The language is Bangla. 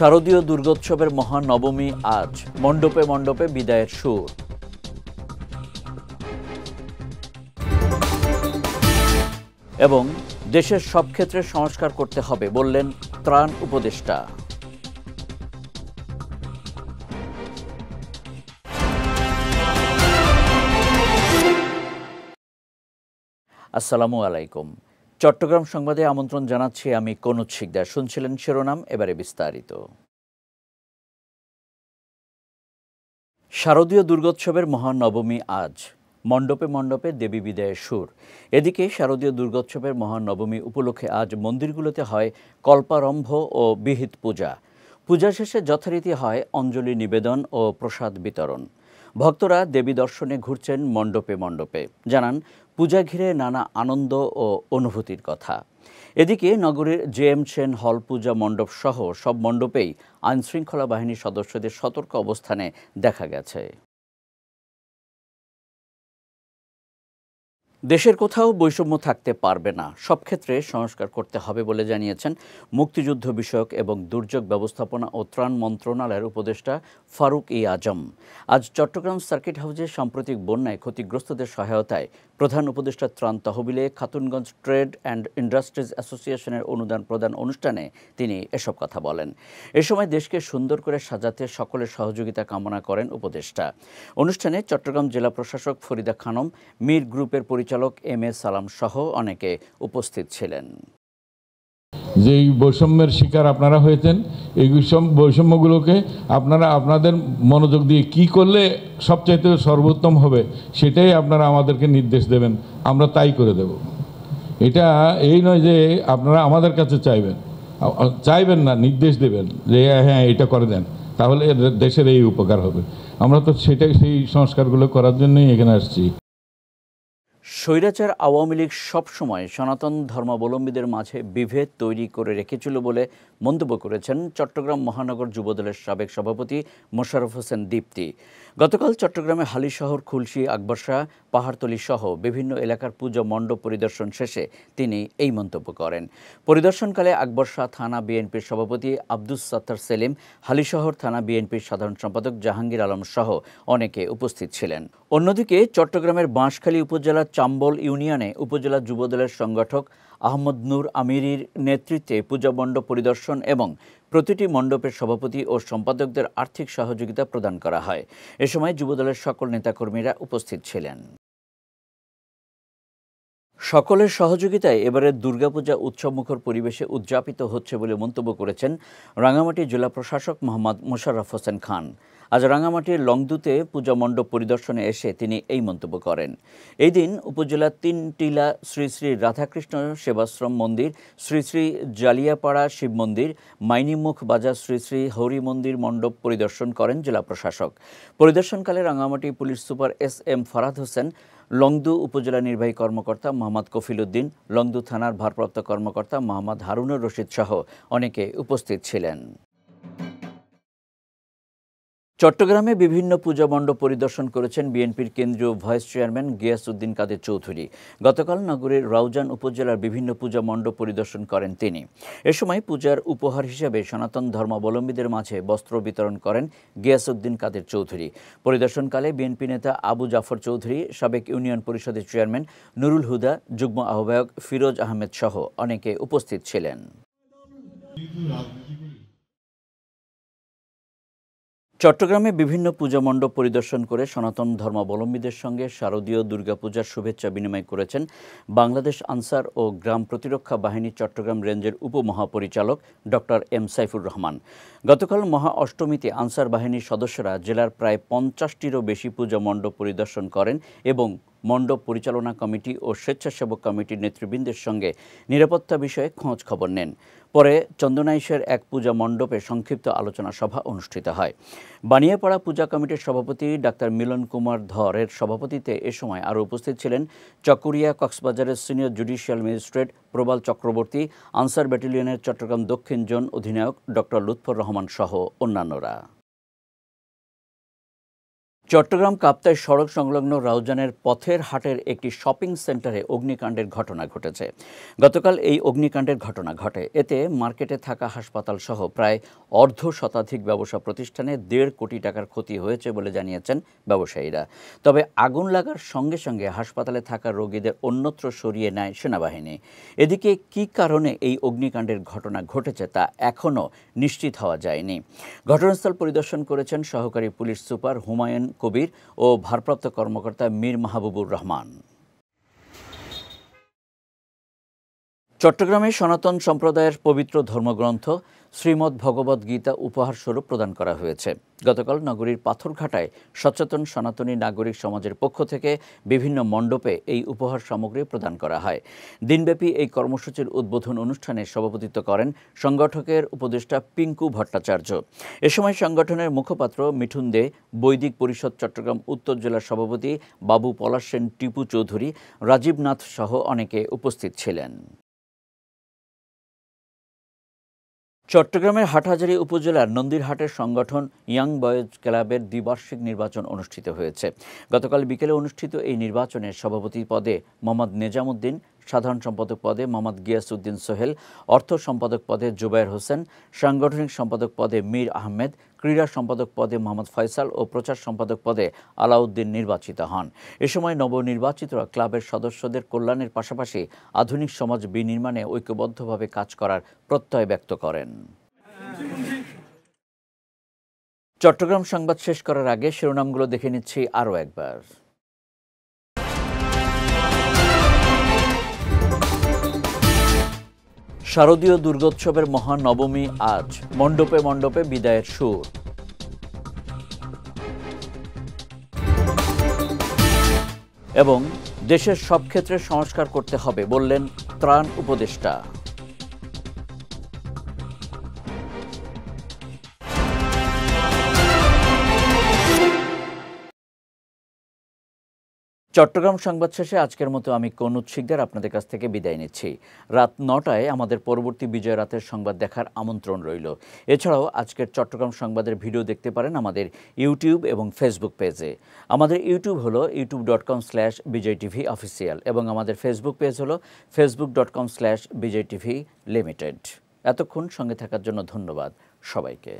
শারদীয় দুর্গোৎসবের মহানবমী আজ। মণ্ডপে মণ্ডপে বিদায়ের সুর। এবং দেশের সব ক্ষেত্রে সংস্কার করতে হবে বললেন ত্রাণ উপদেষ্টা। আসসালামু আলাইকুম। চট্টগ্রাম সংবাদে আমন্ত্রণ জানাচ্ছি আমি কনুজ শিকদার। শুনছিলেন শিরোনাম, এবারে বিস্তারিত। শারদীয় দুর্গোৎসবের মহানবমী আজ। মণ্ডপে মণ্ডপে দেবী বিদায়ের সুর। এদিকে শারদীয় দুর্গোৎসবের মহানবমী উপলক্ষে আজ মন্দিরগুলোতে হয় কল্পারম্ভ ও বিহিত পূজা। পূজা শেষে যথারীতি হয় অঞ্জলি নিবেদন ও প্রসাদ বিতরণ। ভক্তরা দেবী দর্শনে ঘুরছেন মণ্ডপে মণ্ডপে। জানান পূজা ঘিরে নানা আনন্দ ও অনুভূতির কথা। এদিকে নগরীর জে এম সেন হল পূজা মণ্ডপ সহ সব মণ্ডপেই আইনশৃঙ্খলা বাহিনীর সদস্যদের সতর্ক অবস্থানে দেখা গেছে। দেশের কোথাও বৈষম্য থাকতে পারবে না। সব ক্ষেত্রে সংস্কার করতে হবে বলে জানিয়েছেন মুক্তিযুদ্ধ বিষয়ক এবং দুর্যোগ ব্যবস্থাপনা ও ত্রাণ মন্ত্রণালয়ের উপদেষ্টা ফারুক ই আজম। আজ চট্টগ্রাম সার্কিট হাউসে সাম্প্রতিক বন্যায় ক্ষতিগ্রস্তদের সহায়তায় প্রধান উপদেষ্টা ত্রাণ তহবিলে খাতুনগঞ্জ ট্রেড অ্যান্ড ইন্ডাস্ট্রিজ অ্যাসোসিয়েশনের অনুদান প্রদান অনুষ্ঠানে তিনি এসব কথা বলেন। এ সময় দেশকে সুন্দর করে সাজাতে সকলের সহযোগিতা কামনা করেন উপদেষ্টা। অনুষ্ঠানে চট্টগ্রাম জেলা প্রশাসক ফরিদা খানম, মীর গ্রুপের পরিচালক এম এ সালাম সহ অনেকে উপস্থিত ছিলেন। যে এই বৈষম্যের শিকার আপনারা হয়েছেন, এই বৈষম্যগুলোকে আপনারা আপনাদের মনোযোগ দিয়ে কি করলে সবচাইতে সর্বোত্তম হবে, সেটাই আপনারা আমাদেরকে নির্দেশ দেবেন, আমরা তাই করে দেব। এটা এই নয় যে আপনারা আমাদের কাছে চাইবেন চাইবেন না, নির্দেশ দেবেন যে হ্যাঁ এটা করে দেন, তাহলে দেশের এই উপকার হবে। আমরা তো সেটাই, সেই সংস্কারগুলো করার জন্যই এখানে আসছি। স্বৈরাচার আওয়ামী লীগ সবসময় সনাতন ধর্মাবলম্বীদের মাঝে বিভেদ তৈরি করে রেখেছিল বলে মন্তব্য করেছেন চট্টগ্রাম মহানগর যুবদলের সাবেক সভাপতি মোশাররফ হোসেন দীপ্তি। গতকাল চট্টগ্রামে হালিশহর, খুলশি আকবরশাহ পাহাড়তলি সহ বিভিন্ন এলাকার পুজো মণ্ডপ পরিদর্শন শেষে তিনি এই মন্তব্য করেন। পরিদর্শনকালে আকবরশাহ থানা বিএনপির সভাপতি আব্দুস সাত্তার সেলিম, হালিশহর থানা বিএনপির সাধারণ সম্পাদক জাহাঙ্গীর আলম সহ অনেকে উপস্থিত ছিলেন। অন্যদিকে চট্টগ্রামের বাঁশখালী উপজেলার চাম্বল ইউনিয়নে উপজেলা যুবদলের সংগঠক আহমদ নূর আমিরির নেতৃত্বে পূজা মণ্ডপ পরিদর্শন এবং প্রতিটি মণ্ডপের সভাপতি ও সম্পাদকদের আর্থিক সহযোগিতা প্রদান করা হয়। এ সময় যুবদলের সকল নেতাকর্মীরা উপস্থিত ছিলেন। সকলের সহযোগিতায় এবারের দুর্গাপূজা উৎসবমুখর পরিবেশে উদযাপিত হচ্ছে বলে মন্তব্য করেছেন রাঙামাটি জেলা প্রশাসক মোহাম্মদ মোশাররফ হোসেন খান। আজ রাঙামাটির লংদুতে পূজা মণ্ডপ পরিদর্শনে এসে তিনি এই মন্তব্য করেন। এই দিন উপজেলার তিন টিলা শ্রী শ্রী রাধাকৃষ্ণ সেবাশ্রম মন্দির, শ্রী শ্রী জালিয়াপাড়া শিব মন্দির, মাইনিমুখ বাজার শ্রী শ্রী হরি মন্দির মণ্ডপ পরিদর্শন করেন জেলা প্রশাসক। পরিদর্শনকালে Rangamati police super S M Farad Hossain, Longdu উপজেলা নির্বাহী কর্মকর্তা মোহাম্মদ কফিল উদ্দিন লংদু থানার ভারপ্রাপ্ত কর্মকর্তা মোহাম্মদ হারুনুর রশিদ সহ অনেকে উপস্থিত ছিলেন। চট্টগ্রামে বিভিন্ন পূজা মণ্ডপ পরিদর্শন করেছেন বিএনপির কেন্দ্রীয় ভাইস চেয়ারম্যান গিয়াসউদ্দিন কাদের চৌধুরী। গতকাল নগরের রাউজান উপজেলার বিভিন্ন পূজা মণ্ডপ পরিদর্শন করেন তিনি। এ সময় পূজার উপহার হিসেবে সনাতন ধর্মাবলম্বীদের মাঝে বস্ত্র বিতরণ করেন গিয়াসউদ্দিন কাদের চৌধুরী। পরিদর্শনকালে বিএনপি নেতা আবু জাফর চৌধুরী, সাবেক ইউনিয়ন পরিষদের চেয়ারম্যান নুরুল হুদা, যুগ্ম আহ্বায়ক ফিরোজ আহমেদ সহ অনেকে উপস্থিত ছিলেন। চট্টগ্রামে বিভিন্ন পূজা মণ্ডপ পরিদর্শন করে সনাতন ধর্মাবলম্বীদের সঙ্গে শারদীয় দুর্গাপূজার শুভেচ্ছা বিনিময় করেছেন বাংলাদেশ আনসার ও গ্রাম প্রতিরক্ষা বাহিনী চট্টগ্রাম রেঞ্জের উপমহাপরিচালক ডক্টর এম সাইফুর রহমান। গতকাল মহা অষ্টমীতে আনসার বাহিনীর সদস্যরা জেলার প্রায় পঞ্চাশটিরও বেশি পূজা মণ্ডপ পরিদর্শন করেন এবং মণ্ডপ পরিচালনা কমিটি ও স্বেচ্ছাসেবক কমিটির নেতৃবৃন্দের সঙ্গে নিরাপত্তা বিষয়ে খোঁজ খবর নেন। পরে চন্দনাইশের এক পূজা মণ্ডপে সংক্ষিপ্ত আলোচনা সভা অনুষ্ঠিত হয়। বানিয়াপাড়া পূজা কমিটির সভাপতি ডাক্তার মিলন কুমার ধরের সভাপতিতে এ সময় আরও উপস্থিত ছিলেন চকুরিয়া কক্সবাজারের senior judicial magistrate Prabal Chakraborty, Ansar ব্যাটালিয়নের Chattogram দক্ষিণ জোন অধিনায়ক ডক্টর লুৎফর রহমান সহ অন্যান্যরা। চট্টগ্রাম কাপ্তাই সড়ক সংলগ্ন রাউজানের পথের হাটের একটি শপিং সেন্টারে অগ্নিকাণ্ডের ঘটনা ঘটেছে। গতকাল এই অগ্নিকাণ্ডের ঘটনা ঘটে। এতে মার্কেটে থাকা হাসপাতাল সহ প্রায় অর্ধ শতাধিক ব্যবসা প্রতিষ্ঠানে দেড় কোটি টাকার ক্ষতি হয়েছে বলে জানিয়েছেন ব্যবসায়ীরা। তবে আগুন লাগার সঙ্গে সঙ্গে হাসপাতালে থাকা রোগীদের অন্যত্র সরিয়ে নেয় সেনাবাহিনী। এদিকে কী কারণে এই অগ্নিকাণ্ডের ঘটনা ঘটেছে তা এখনও নিশ্চিত হওয়া যায়নি। ঘটনাস্থল পরিদর্শন করেছেন সহকারী পুলিশ সুপার হুমায়ুন কবির ও ভারপ্রাপ্ত কর্মকর্তা মীর মাহবুবুর রহমান। চট্টগ্রামে সনাতন সম্প্রদায়ের পবিত্র ধর্মগ্রন্থ শ্রীমদ্ ভগবদ্ গীতা উপহার স্বরূপ প্রদান করা হয়েছে। গতকাল নগরীর পাথরঘাটায় সচেতন সনাতনী নাগরিক সমাজের পক্ষ থেকে বিভিন্ন মণ্ডপে এই উপহার সামগ্রী প্রদান করা হয়। দিনব্যাপী এই কর্মসূচির উদ্বোধন অনুষ্ঠানে সভাপতিত্ব করেন সংগঠকের উপদেষ্টা পিঙ্কু ভট্টাচার্য। এ সময় সংগঠনের মুখপাত্র মিঠুন দে, বৈদিক পরিষদ চট্টগ্রাম উত্তর জেলার সভাপতি বাবু পলাশ সেন, টিপু চৌধুরী, রাজীব নাথ সহ অনেকে উপস্থিত ছিলেন। চট্টগ্রামের হাটহাজারী উপজেলার নন্দীরহাটের সংগঠন ইয়াং বয়েজ ক্লাবের দ্বিবার্ষিক নির্বাচন অনুষ্ঠিত হয়েছে। গতকাল বিকেলে অনুষ্ঠিত এই নির্বাচনে সভাপতি পদে মোহাম্মদ নেজামুদ্দিন সাধারণ সম্পাদক পদে মোহাম্মদ গিয়াসউদ্দিন সোহেল, অর্থ সম্পাদক পদে জুবায়ের হোসেন, সাংগঠনিক সম্পাদক পদে মীর আহমেদ, ক্রীড়া সম্পাদক পদে মোহাম্মদ ফয়সাল ও প্রচার সম্পাদক পদে আলাউদ্দিন নির্বাচিত হন। এ সময় নবনির্বাচিতরা ক্লাবের সদস্যদের কল্যাণের পাশাপাশি আধুনিক সমাজ বিনির্মাণে ঐক্যবদ্ধভাবে কাজ করার প্রত্যয় ব্যক্ত করেন। চট্টগ্রাম সংবাদ শেষ করার আগে শিরোনামগুলো দেখে নিচ্ছি আরও একবার। শারদীয় দুর্গোৎসবের মহানবমী আজ। মণ্ডপে মণ্ডপে বিদায়ের সুর। এবং দেশের সব ক্ষেত্রে সংস্কার করতে হবে বললেন ত্রাণ উপদেষ্টা। চট্টগ্রাম সংবাদ শেষে আজকের মতো আমি কনুৎ শিকদার আপনাদের কাছ থেকে বিদায় নিচ্ছি। রাত নটায় আমাদের পরবর্তী বিজয় রাতের সংবাদ দেখার আমন্ত্রণ রইল। এছাড়াও আজকের চট্টগ্রাম সংবাদের ভিডিও দেখতে পারেন আমাদের ইউটিউব এবং ফেসবুক পেজে। আমাদের ইউটিউব হলো YouTube dot com slash Bijoy TV official এবং আমাদের ফেসবুক পেজ হলো Facebook dot com slash Bijoy TV limited. এতক্ষণ সঙ্গে থাকার জন্য ধন্যবাদ সবাইকে।